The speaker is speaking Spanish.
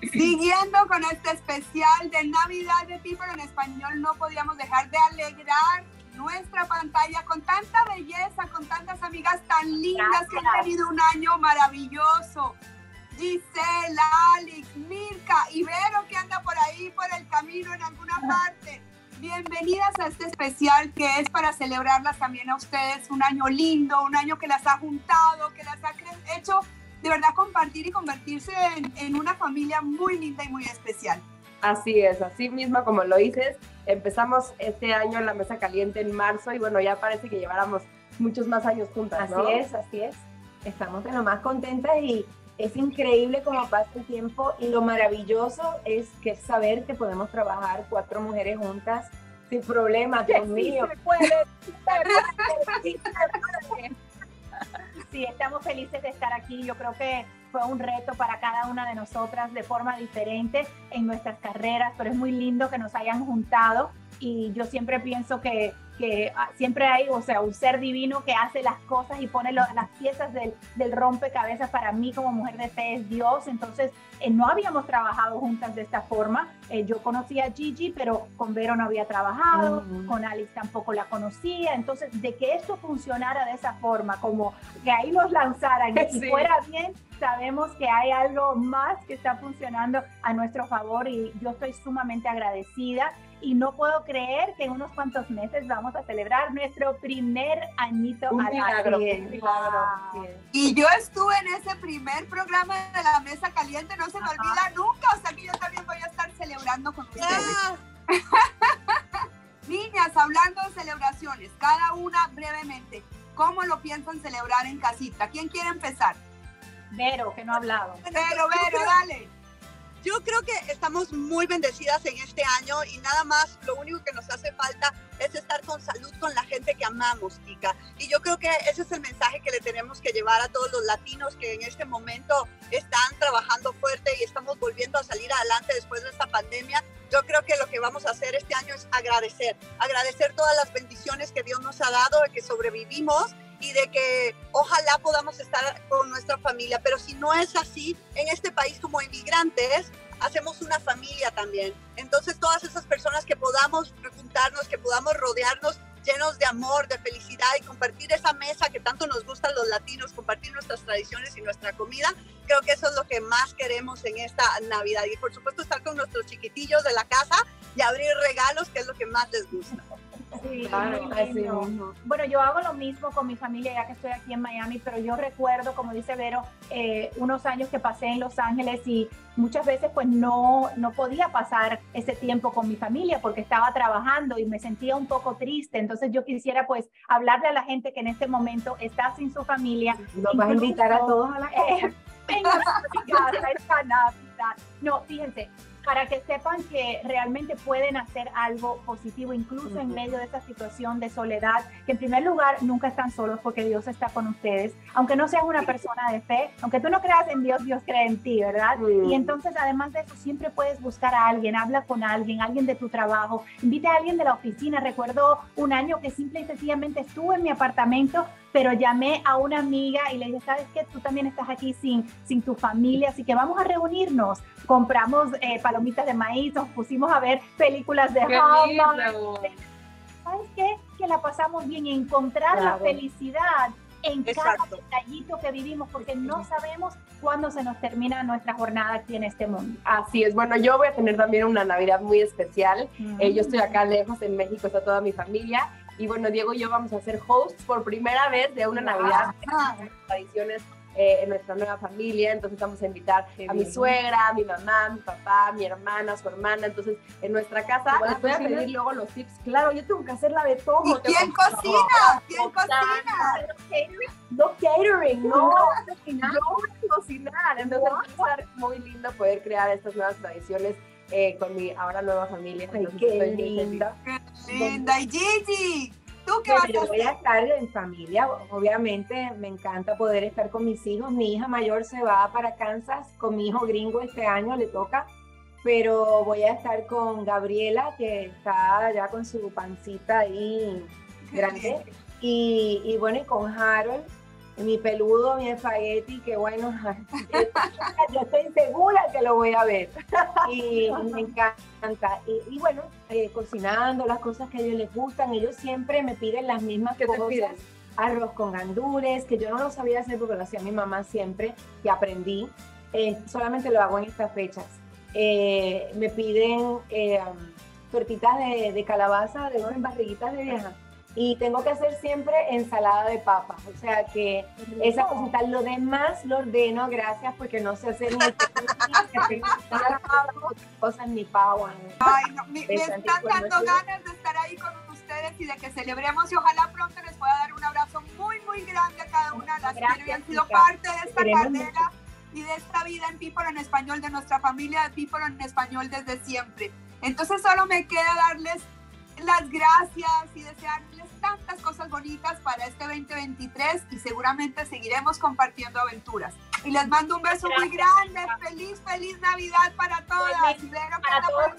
Siguiendo con este especial de Navidad de pero en español no podíamos dejar de alegrar nuestra pantalla con tanta belleza, con tantas amigas tan lindas que han tenido un año maravilloso. Gisela, Alex, Mirka, Ibero que anda por ahí, por el camino en alguna parte. Bienvenidas a este especial que es para celebrarlas también a ustedes. Un año lindo, un año que las ha juntado, que las ha hecho de verdad compartir y convertirse en, una familia muy linda y muy especial. Así es, así mismo como lo dices, empezamos este año en la mesa caliente en marzo y bueno, ya parece que lleváramos muchos más años juntas. Así es, así es. Estamos de lo más contentas y es increíble cómo pasa el tiempo y lo maravilloso es que saber que podemos trabajar cuatro mujeres juntas sin problemas, Dios mío. Sí, estamos felices de estar aquí. Yo creo que fue un reto para cada una de nosotras de forma diferente en nuestras carreras, pero es muy lindo que nos hayan juntado y yo siempre pienso que que ah, siempre hay, o sea, un ser divino que hace las cosas y pone las piezas del, del, rompecabezas para mí como mujer de fe es Dios. Entonces, eh, no habíamos trabajado juntas de esta forma. Eh, yo conocía a Gigi, pero con Vero no había trabajado, con Alice tampoco la conocía. Entonces, de que esto funcionara de esa forma, como que ahí nos lanzaran y si fuera bien, sabemos que hay algo más que está funcionando a nuestro favor y yo estoy sumamente agradecida y no puedo creer que en unos cuantos meses vamos a celebrar nuestro primer añito un milagro, Y yo estuve en ese primer programa de la mesa caliente, no se me olvida nunca, o sea que yo también voy a estar celebrando con ustedes. Ah. Niñas, hablando de celebraciones, cada una brevemente, ¿cómo lo piensan celebrar en casita? ¿Quién quiere empezar? Vero, que no ha hablado. Vero, Vero, dale. Yo creo que estamos muy bendecidas en este año y nada más lo único que nos hace falta es estar con salud con la gente que amamos, Kika. Y yo creo que ese es el mensaje que le tenemos que llevar a todos los latinos que en este momento están trabajando fuerte y estamos volviendo a salir adelante después de esta pandemia. Yo creo que lo que vamos a hacer este año es agradecer, agradecer todas las bendiciones que Dios nos ha dado, de que sobrevivimos y de que ojalá podamos estar con nuestra familia. Pero si no es así, en este país como inmigrantes, hacemos una familia también. Entonces todas esas personas que podamos juntarnos, que podamos rodearnos llenos de amor, de felicidad y compartir esa mesa que tanto nos gustan los latinos, compartir nuestras tradiciones y nuestra comida, creo que eso es lo que más queremos en esta Navidad. Y por supuesto estar con nuestros chiquitillos de la casa y abrir regalos, que es lo que más les gusta. Sí, bueno, yo hago lo mismo con mi familia ya que estoy aquí en Miami, pero yo recuerdo, como dice Vero, eh, unos años que pasé en Los Ángeles y muchas veces pues no, no podía pasar ese tiempo con mi familia porque estaba trabajando y me sentía un poco triste. Entonces yo quisiera pues hablarle a la gente que en este momento está sin su familia. Nos vas a invitar a todos a la casa. venga a mi casa esta Navidad. No, fíjense, para que sepan que realmente pueden hacer algo positivo, incluso en medio de esta situación de soledad, que en primer lugar nunca están solos porque Dios está con ustedes, aunque no seas una persona de fe, aunque tú no creas en Dios, Dios cree en ti, ¿verdad? Y entonces además de eso, siempre puedes buscar a alguien, habla con alguien, alguien de tu trabajo, invita a alguien de la oficina. Recuerdo un año que simple y sencillamente estuve en mi apartamento pero llamé a una amiga y le dije, ¿sabes qué? Tú también estás aquí sin, sin tu familia, así que vamos a reunirnos. Compramos eh, palomitas de maíz, nos pusimos a ver películas de Hallmark. ¿Sabes qué? Que la pasamos bien y encontrar la felicidad en cada detallito que vivimos, porque no sabemos cuándo se nos termina nuestra jornada aquí en este mundo. Así es, bueno, yo voy a tener también una Navidad muy especial. Eh, yo estoy acá lejos, en México está toda mi familia, y bueno, Diego y yo vamos a ser hosts por primera vez de una Navidad. Tradiciones eh, en nuestra nueva familia, entonces vamos a invitar a mi suegra, a mi mamá, a mi papá, a mi hermana, a su hermana, entonces en nuestra casa les voy a pedir luego los tips, claro, yo tengo que hacer la de todo. ¿Y quién cocina? ¿Quién cocina? No catering, no, cocinar. no cocinar, entonces va a ser muy lindo poder crear estas nuevas tradiciones eh, con mi ahora nueva familia. Ay, qué linda. linda. Y Gigi, ¿tú qué vas a Yo voy a estar en familia, obviamente me encanta poder estar con mis hijos. Mi hija mayor se va para Kansas con mi hijo gringo este año, le toca. Pero voy a estar con Gabriela, que está ya con su pancita ahí grande. Y, y bueno, y con Harold, mi peludo, mi espagueti, que bueno, yo estoy segura que lo voy a ver. Y me encanta. Y, bueno, eh, cocinando las cosas que a ellos les gustan, ellos siempre me piden las mismas cosas. Arroz con gandules, que yo no lo sabía hacer porque lo hacía mi mamá siempre y aprendí. Eh, solamente lo hago en estas fechas. Eh, me piden tortitas de, de calabaza, de barriguitas de vieja y tengo que hacer siempre ensalada de papas. O sea que esa cosita, lo demás lo ordeno, gracias, porque no sé hacer ni cosas ni pavo. Ay, no, me, están dando ganas de estar ahí con ustedes y de que celebremos y ojalá pronto les pueda dar un abrazo muy, muy grande a cada una de las que han sido parte de esta carrera y de esta vida en People en Español, de nuestra familia de People en Español desde siempre. Entonces solo me queda darles las gracias y desearles tantas cosas bonitas para este 2023 y seguramente seguiremos compartiendo aventuras. Y les mando un beso muy grande. Feliz, feliz Navidad para todas. Y para todos